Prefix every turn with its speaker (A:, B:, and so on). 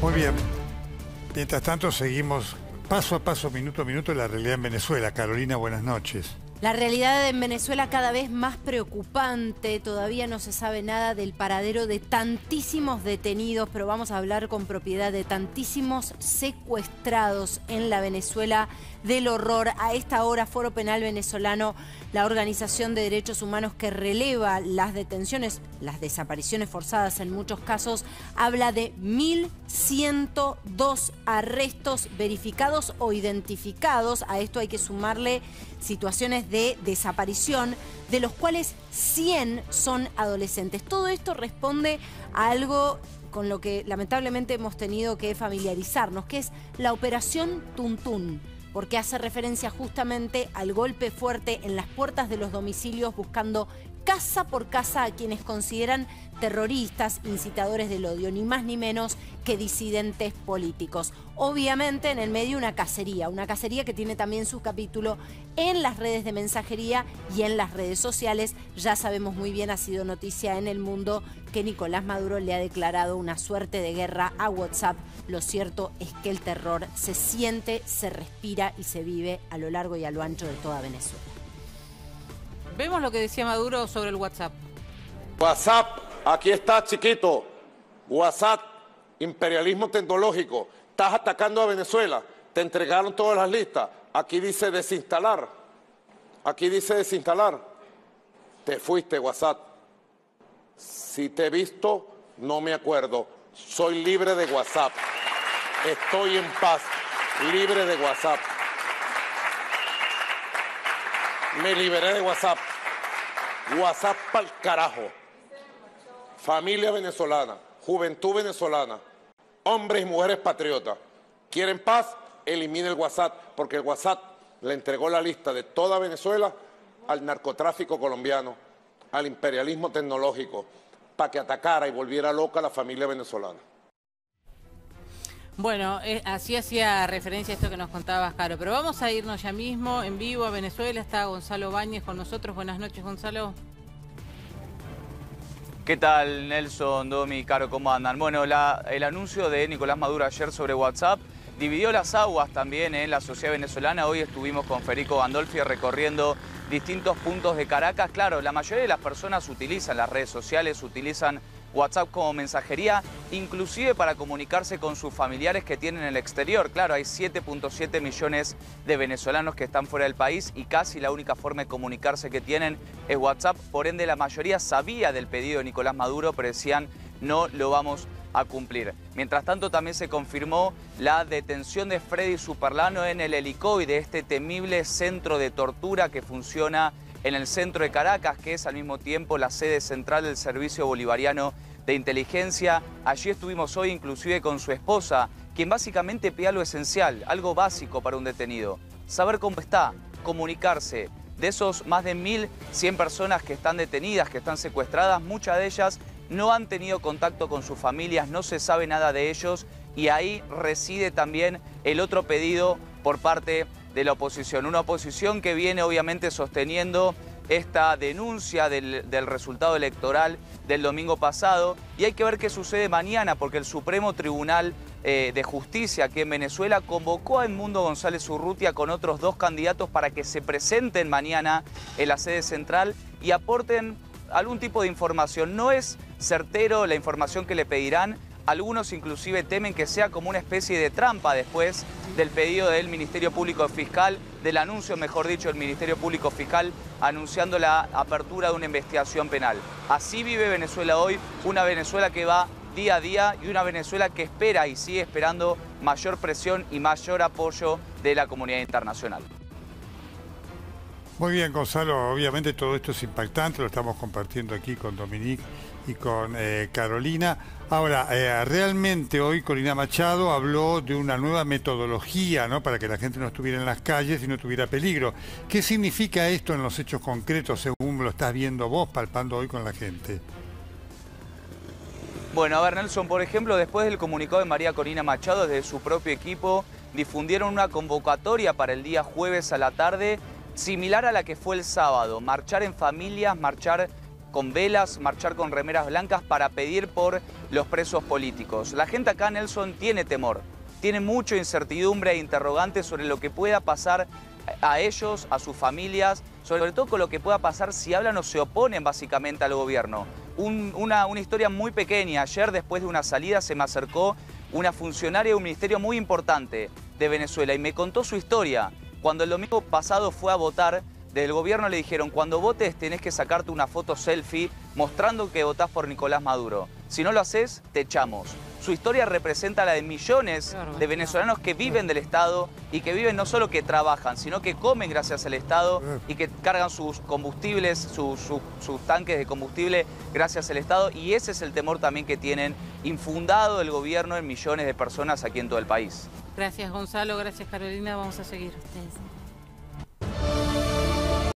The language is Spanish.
A: Muy bien. Mientras tanto, seguimos paso a paso, minuto a minuto, la realidad en Venezuela. Carolina, buenas noches.
B: La realidad en Venezuela cada vez más preocupante, todavía no se sabe nada del paradero de tantísimos detenidos, pero vamos a hablar con propiedad de tantísimos secuestrados en la Venezuela del horror. A esta hora, Foro Penal Venezolano, la Organización de Derechos Humanos que releva las detenciones, las desapariciones forzadas en muchos casos, habla de 1.102 arrestos verificados o identificados. A esto hay que sumarle situaciones de desaparición, de los cuales 100 son adolescentes. Todo esto responde a algo con lo que lamentablemente hemos tenido que familiarizarnos, que es la operación Tuntún porque hace referencia justamente al golpe fuerte en las puertas de los domicilios buscando casa por casa a quienes consideran terroristas, incitadores del odio, ni más ni menos que disidentes políticos. Obviamente en el medio una cacería, una cacería que tiene también su capítulo en las redes de mensajería y en las redes sociales. Ya sabemos muy bien, ha sido noticia en el mundo que Nicolás Maduro le ha declarado una suerte de guerra a WhatsApp. Lo cierto es que el terror se siente, se respira y se vive a lo largo y a lo ancho de toda Venezuela.
C: Vemos lo que decía Maduro sobre el WhatsApp.
D: WhatsApp, aquí está chiquito. WhatsApp, imperialismo tecnológico. Estás atacando a Venezuela. Te entregaron todas las listas. Aquí dice desinstalar. Aquí dice desinstalar. Te fuiste, WhatsApp. Si te he visto, no me acuerdo. Soy libre de WhatsApp. Estoy en paz. Libre de WhatsApp. Me liberé de WhatsApp. WhatsApp para el carajo. Familia venezolana, juventud venezolana, hombres y mujeres patriotas. ¿Quieren paz? Elimine el WhatsApp, porque el WhatsApp le entregó la lista de toda Venezuela al narcotráfico colombiano, al imperialismo tecnológico, para que atacara y volviera loca a la familia venezolana.
C: Bueno, eh, así hacía referencia a esto que nos contabas, Caro. Pero vamos a irnos ya mismo en vivo a Venezuela. Está Gonzalo Báñez con nosotros. Buenas noches, Gonzalo.
E: ¿Qué tal, Nelson, Domi, Caro? ¿Cómo andan? Bueno, el anuncio de Nicolás Maduro ayer sobre WhatsApp dividió las aguas también en la sociedad venezolana. Hoy estuvimos con Federico Gandolfi recorriendo distintos puntos de Caracas. Claro, la mayoría de las personas utilizan las redes sociales, utilizan WhatsApp como mensajería, inclusive para comunicarse con sus familiares que tienen en el exterior. Claro, hay 7.7 millones de venezolanos que están fuera del país y casi la única forma de comunicarse que tienen es WhatsApp. Por ende, la mayoría sabía del pedido de Nicolás Maduro, pero decían no lo vamos a cumplir. Mientras tanto, también se confirmó la detención de Freddy Superlano en el helicoide, este temible centro de tortura que funciona en el centro de Caracas, que es al mismo tiempo la sede central del Servicio Bolivariano de Inteligencia. Allí estuvimos hoy inclusive con su esposa, quien básicamente pide lo esencial, algo básico para un detenido. Saber cómo está, comunicarse. De esos más de 1.100 personas que están detenidas, que están secuestradas, muchas de ellas no han tenido contacto con sus familias, no se sabe nada de ellos y ahí reside también el otro pedido por parte de la oposición. Una oposición que viene obviamente sosteniendo esta denuncia del, resultado electoral del domingo pasado y hay que ver qué sucede mañana porque el Supremo Tribunal eh, de Justicia aquí en Venezuela convocó a Edmundo González Urrutia con otros dos candidatos para que se presenten mañana en la sede central y aporten algún tipo de información. No es certero la información que le pedirán, algunos inclusive temen que sea como una especie de trampa después del pedido del Ministerio Público Fiscal, del anuncio, mejor dicho, del Ministerio Público Fiscal anunciando la apertura de una investigación penal. Así vive Venezuela hoy, una Venezuela que va día a día y una Venezuela que espera y sigue esperando mayor presión y mayor apoyo de la comunidad internacional.
A: Muy bien, Gonzalo. Obviamente todo esto es impactante, lo estamos compartiendo aquí con Dominique y con eh, Carolina. Ahora, eh, realmente hoy Corina Machado habló de una nueva metodología ¿no? para que la gente no estuviera en las calles y no tuviera peligro. ¿Qué significa esto en los hechos concretos, según lo estás viendo vos, palpando hoy con la gente?
E: Bueno, a ver, Nelson, por ejemplo, después del comunicado de María Corina Machado, desde su propio equipo, difundieron una convocatoria para el día jueves a la tarde similar a la que fue el sábado, marchar en familias, marchar con velas, marchar con remeras blancas para pedir por los presos políticos. La gente acá, Nelson, tiene temor, tiene mucha incertidumbre e interrogantes sobre lo que pueda pasar a ellos, a sus familias, sobre todo con lo que pueda pasar si hablan o se oponen básicamente al gobierno. una historia muy pequeña, ayer después de una salida se me acercó una funcionaria de un ministerio muy importante de Venezuela y me contó su historia. Cuando el domingo pasado fue a votar, del gobierno le dijeron, cuando votes tenés que sacarte una foto selfie mostrando que votás por Nicolás Maduro. Si no lo haces, te echamos. Su historia representa la de millones de venezolanos que viven del Estado y que viven no solo que trabajan, sino que comen gracias al Estado y que cargan sus combustibles, sus, tanques de combustible gracias al Estado. Y ese es el temor también que tienen infundado el gobierno en millones de personas aquí en todo el país.
C: Gracias Gonzalo, gracias Carolina, vamos a seguir.